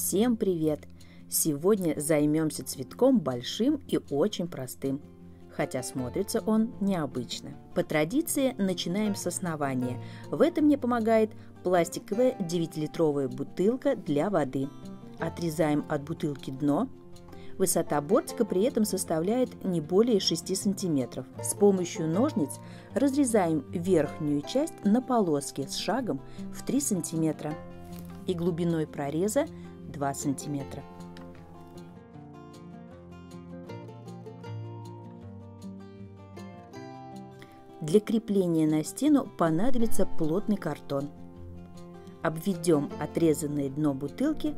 Всем привет! Сегодня займемся цветком большим и очень простым, хотя смотрится он необычно. По традиции начинаем с основания. В этом мне помогает пластиковая 9-литровая бутылка для воды. Отрезаем от бутылки дно. Высота бортика при этом составляет не более 6 см. С помощью ножниц разрезаем верхнюю часть на полоски с шагом в 3 см и глубиной прореза 2 сантиметра. Для крепления на стену понадобится плотный картон. Обведем отрезанное дно бутылки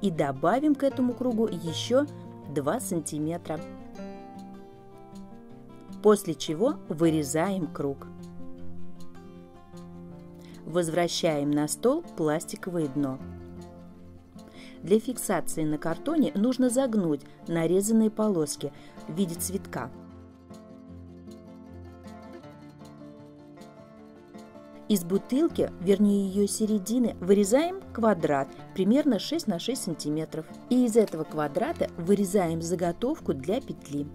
и добавим к этому кругу еще 2 сантиметра. После чего вырезаем круг. Возвращаем на стол пластиковое дно. Для фиксации на картоне нужно загнуть нарезанные полоски в виде цветка. Из бутылки, вернее ее середины, вырезаем квадрат примерно 6 на 6 сантиметров. И из этого квадрата вырезаем заготовку для петли.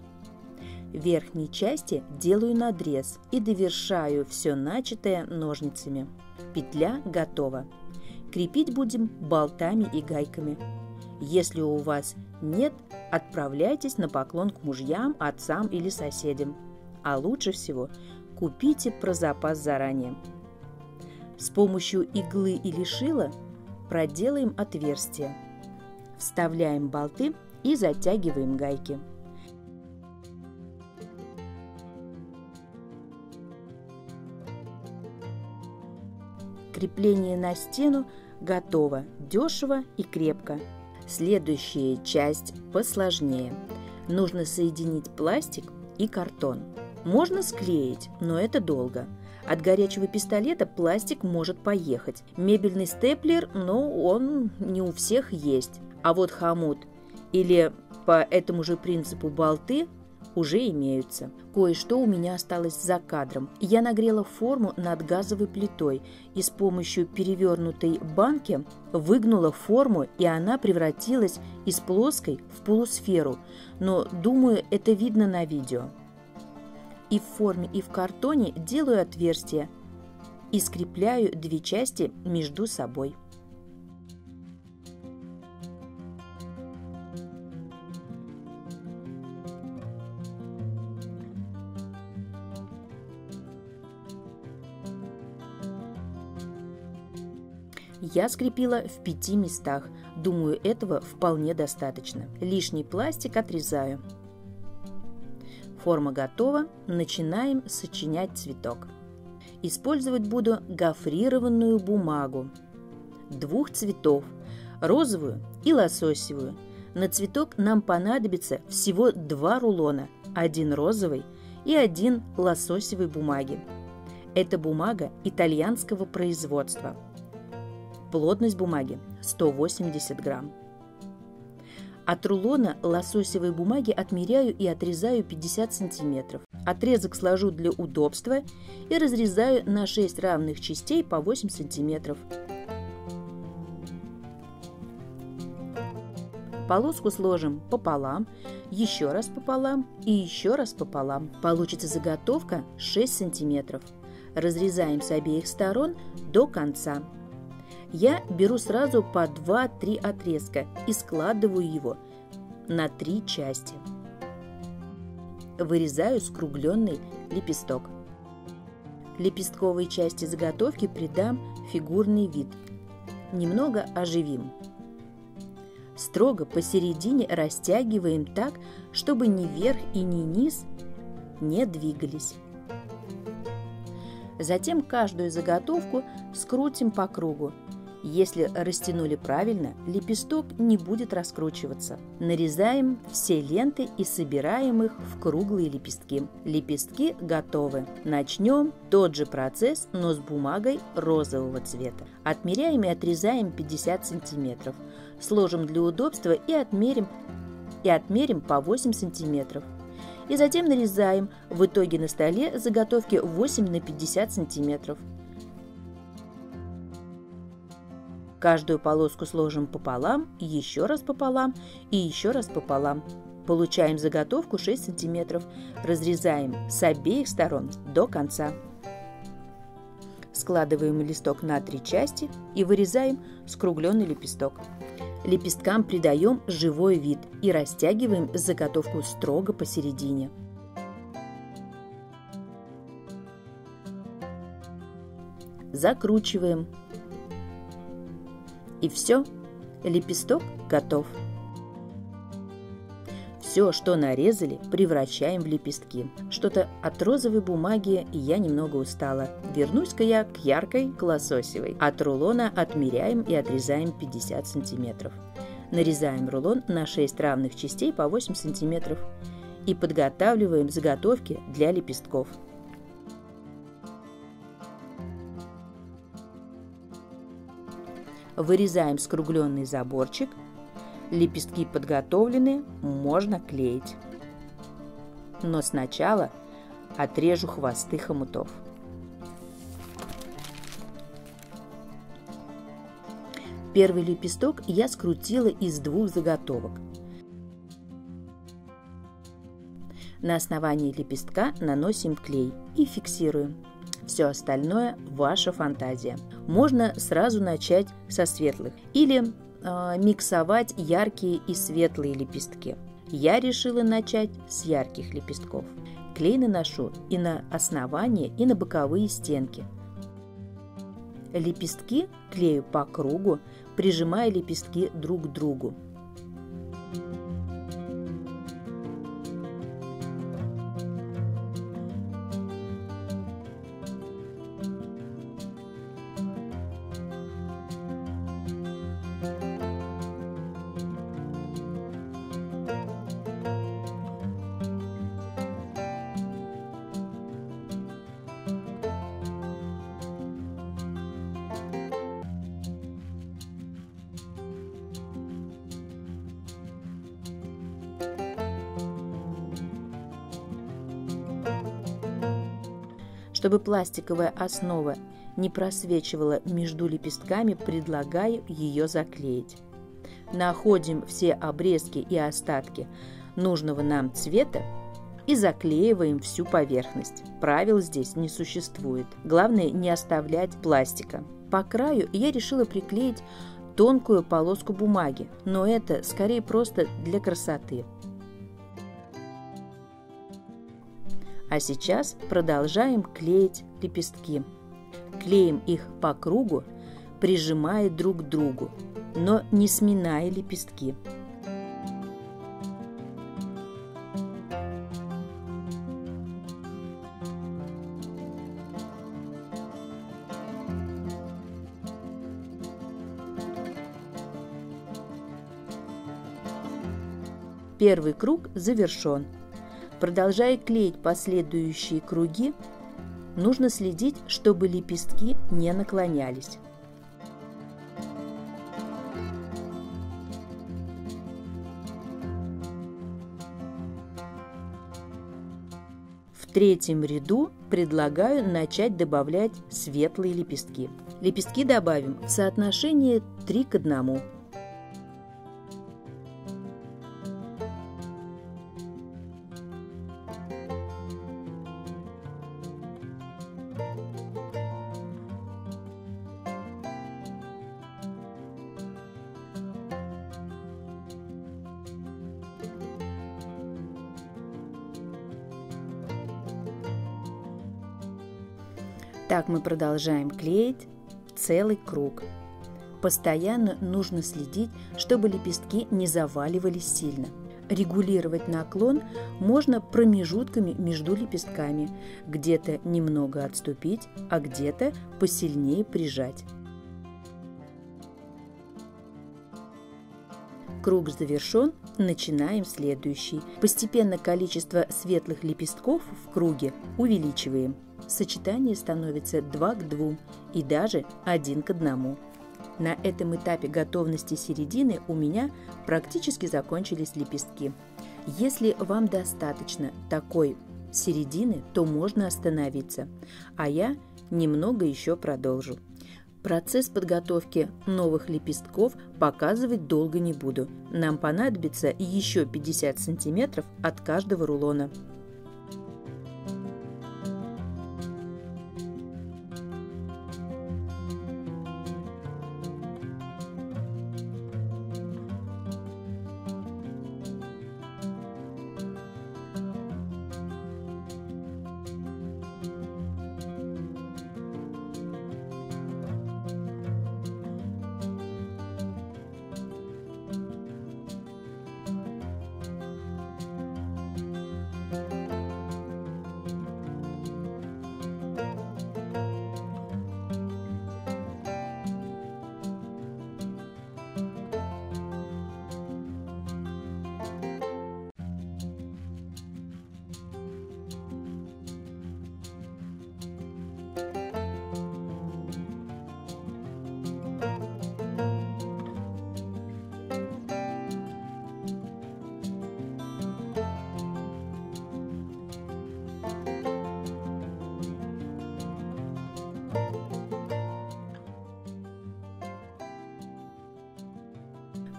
В верхней части делаю надрез и довершаю все начатое ножницами. Петля готова. Крепить будем болтами и гайками. Если у вас нет, отправляйтесь на поклон к мужьям, отцам или соседям. А лучше всего купите про запас заранее. С помощью иглы или шила проделаем отверстие. Вставляем болты и затягиваем гайки. Крепление на стену готово, дешево и крепко. Следующая часть посложнее. Нужно соединить пластик и картон. Можно склеить, но это долго. От горячего пистолета пластик может поехать. Мебельный степлер, но он не у всех есть. А вот хомут или по этому же принципу болты уже имеются. Кое-что у меня осталось за кадром. Я нагрела форму над газовой плитой и с помощью перевернутой банки выгнула форму, и она превратилась из плоской в полусферу. Но, думаю, это видно на видео. И в форме, и в картоне делаю отверстия и скрепляю две части между собой. Я скрепила в пяти местах. Думаю, этого вполне достаточно. Лишний пластик отрезаю. Форма готова. Начинаем сочинять цветок. Использовать буду гофрированную бумагу двух цветов – розовую и лососевую. На цветок нам понадобится всего два рулона – один розовый и один лососевой бумаги. Это бумага итальянского производства – Плотность бумаги 180 грамм. От рулона лососевой бумаги отмеряю и отрезаю 50 сантиметров. Отрезок сложу для удобства и разрезаю на 6 равных частей по 8 сантиметров. Полоску сложим пополам, еще раз пополам и еще раз пополам. Получится заготовка 6 сантиметров. Разрезаем с обеих сторон до конца. Я беру сразу по 2-3 отрезка и складываю его на три части. Вырезаю скругленный лепесток. Лепестковой части заготовки придам фигурный вид. Немного оживим. Строго посередине растягиваем так, чтобы ни верх и ни низ не двигались. Затем каждую заготовку скрутим по кругу если растянули правильно, лепесток не будет раскручиваться. Нарезаем все ленты и собираем их в круглые лепестки. Лепестки готовы. Начнем тот же процесс, но с бумагой розового цвета. Отмеряем и отрезаем 50 сантиметров. Сложим для удобства и отмерим, и отмерим по 8 сантиметров и затем нарезаем. В итоге на столе заготовки 8 на 50 сантиметров. Каждую полоску сложим пополам, еще раз пополам и еще раз пополам. Получаем заготовку 6 см. Разрезаем с обеих сторон до конца. Складываем листок на три части и вырезаем скругленный лепесток. Лепесткам придаем живой вид и растягиваем заготовку строго посередине. Закручиваем. И все, лепесток готов. Все, что нарезали, превращаем в лепестки. Что-то от розовой бумаги я немного устала. Вернусь-ка я к яркой колососевой. От рулона отмеряем и отрезаем 50 сантиметров. Нарезаем рулон на 6 равных частей по 8 сантиметров и подготавливаем заготовки для лепестков. Вырезаем скругленный заборчик – Лепестки подготовлены, можно клеить. Но сначала отрежу хвосты хомутов. Первый лепесток я скрутила из двух заготовок. На основании лепестка наносим клей и фиксируем. Все остальное – ваша фантазия. Можно сразу начать со светлых или э, миксовать яркие и светлые лепестки. Я решила начать с ярких лепестков. Клей наношу и на основание, и на боковые стенки. Лепестки клею по кругу, прижимая лепестки друг к другу. Чтобы пластиковая основа не просвечивала между лепестками, предлагаю ее заклеить. Находим все обрезки и остатки нужного нам цвета и заклеиваем всю поверхность. Правил здесь не существует. Главное не оставлять пластика. По краю я решила приклеить тонкую полоску бумаги, но это скорее просто для красоты. А сейчас продолжаем клеить лепестки. Клеим их по кругу, прижимая друг к другу, но не сминая лепестки. Первый круг завершен. Продолжая клеить последующие круги, нужно следить, чтобы лепестки не наклонялись. В третьем ряду предлагаю начать добавлять светлые лепестки. Лепестки добавим в соотношении 3 к 1. Так мы продолжаем клеить целый круг. Постоянно нужно следить, чтобы лепестки не заваливались сильно. Регулировать наклон можно промежутками между лепестками, где-то немного отступить, а где-то посильнее прижать. Круг завершен, начинаем следующий. Постепенно количество светлых лепестков в круге увеличиваем – сочетание становится 2 к 2 и даже 1 к 1. На этом этапе готовности середины у меня практически закончились лепестки. Если вам достаточно такой середины, то можно остановиться, а я немного еще продолжу. Процесс подготовки новых лепестков показывать долго не буду. Нам понадобится еще 50 сантиметров от каждого рулона.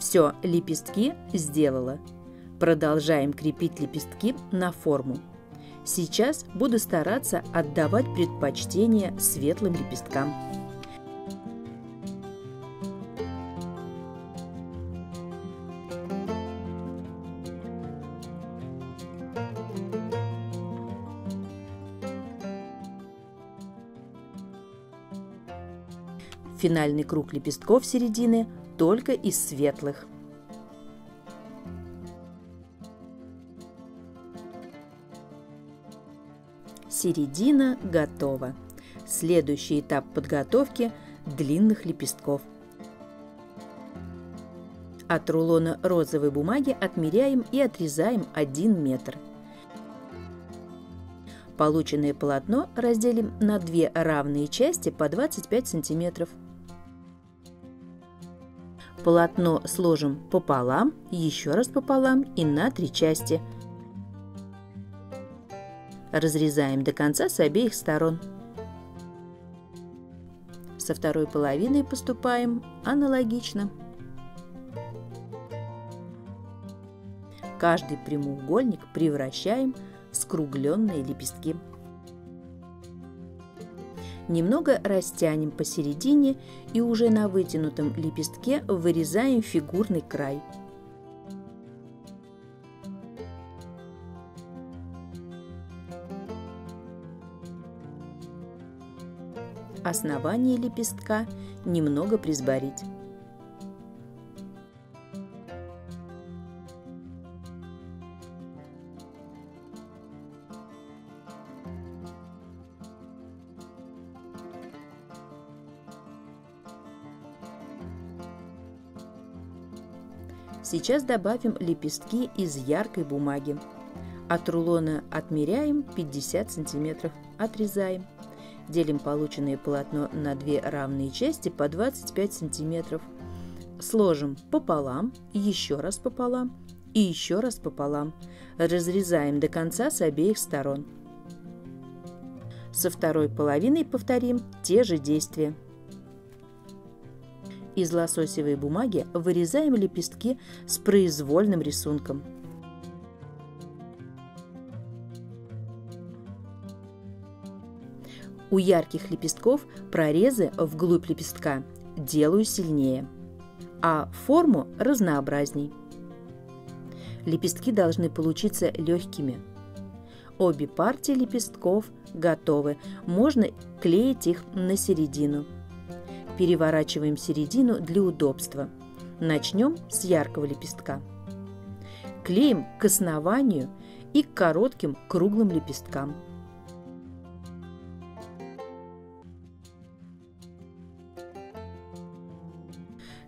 Все, лепестки сделала. Продолжаем крепить лепестки на форму. Сейчас буду стараться отдавать предпочтение светлым лепесткам. Финальный круг лепестков середины только из светлых. Середина готова. Следующий этап подготовки – длинных лепестков. От рулона розовой бумаги отмеряем и отрезаем 1 метр. Полученное полотно разделим на две равные части по 25 сантиметров. Полотно сложим пополам, еще раз пополам и на три части. Разрезаем до конца с обеих сторон. Со второй половиной поступаем аналогично. Каждый прямоугольник превращаем в скругленные лепестки. Немного растянем посередине и уже на вытянутом лепестке вырезаем фигурный край. Основание лепестка немного присборить. Сейчас добавим лепестки из яркой бумаги. От рулона отмеряем 50 сантиметров, отрезаем. Делим полученное полотно на две равные части по 25 сантиметров. Сложим пополам, еще раз пополам и еще раз пополам. Разрезаем до конца с обеих сторон. Со второй половиной повторим те же действия. Из лососевой бумаги вырезаем лепестки с произвольным рисунком. У ярких лепестков прорезы вглубь лепестка делаю сильнее, а форму разнообразней. Лепестки должны получиться легкими. Обе партии лепестков готовы, можно клеить их на середину – Переворачиваем середину для удобства. Начнем с яркого лепестка. Клеим к основанию и к коротким круглым лепесткам.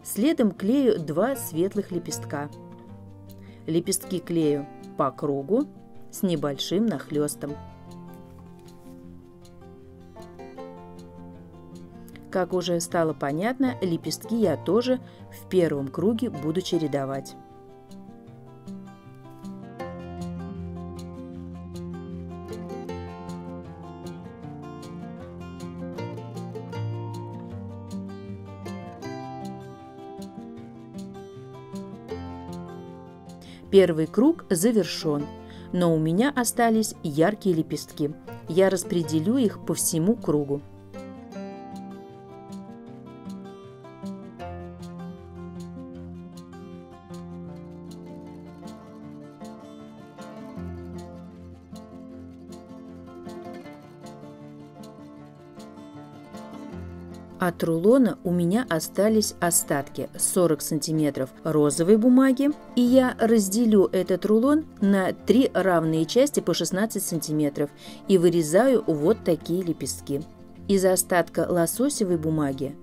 Следом клею два светлых лепестка. Лепестки клею по кругу с небольшим нахлестом. Как уже стало понятно, лепестки я тоже в первом круге буду чередовать. Первый круг завершен, но у меня остались яркие лепестки. Я распределю их по всему кругу. От рулона у меня остались остатки 40 сантиметров розовой бумаги, и я разделю этот рулон на три равные части по 16 сантиметров и вырезаю вот такие лепестки. Из остатка лососевой бумаги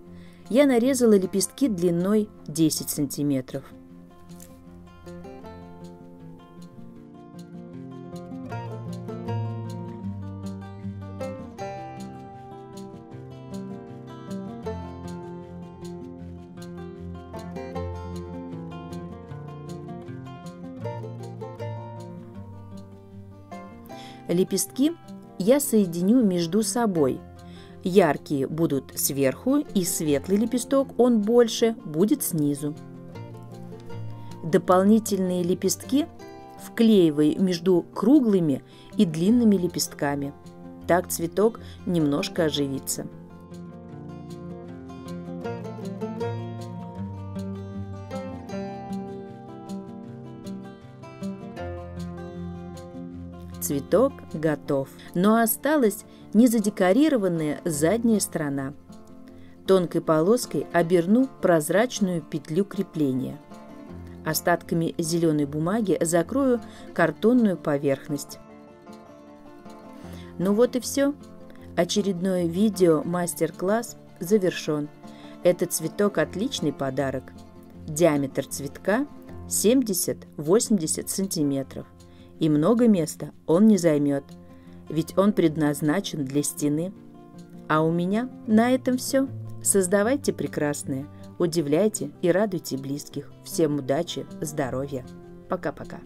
я нарезала лепестки длиной 10 сантиметров. Лепестки я соединю между собой. Яркие будут сверху, и светлый лепесток, он больше, будет снизу. Дополнительные лепестки вклеивай между круглыми и длинными лепестками. Так цветок немножко оживится. Цветок готов, но осталась незадекорированная задняя сторона. Тонкой полоской оберну прозрачную петлю крепления. Остатками зеленой бумаги закрою картонную поверхность. Ну вот и все. Очередное видео мастер-класс завершен. Этот цветок отличный подарок. Диаметр цветка 70-80 сантиметров и много места он не займет, ведь он предназначен для стены. А у меня на этом все. Создавайте прекрасное, удивляйте и радуйте близких. Всем удачи, здоровья. Пока-пока.